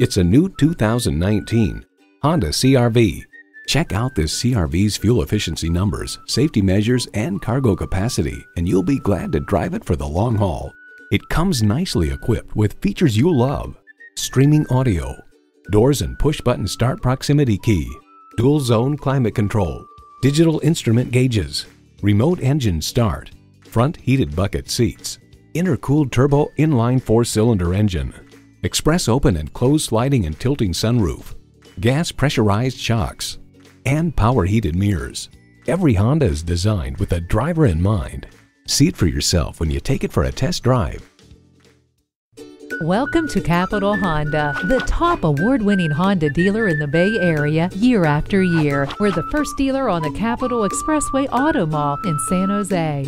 It's a new 2019 Honda CRV. Check out this CRV's fuel efficiency numbers, safety measures, and cargo capacity, and you'll be glad to drive it for the long haul. It comes nicely equipped with features you love. Streaming audio, doors and push-button start proximity key, dual zone climate control, digital instrument gauges, remote engine start, front heated bucket seats, intercooled turbo inline four-cylinder engine, express open and closed sliding and tilting sunroof, gas pressurized shocks, and power heated mirrors. Every Honda is designed with a driver in mind. See it for yourself when you take it for a test drive. Welcome to Capitol Honda, the top award winning Honda dealer in the Bay Area year after year. We're the first dealer on the Capitol Expressway Auto Mall in San Jose.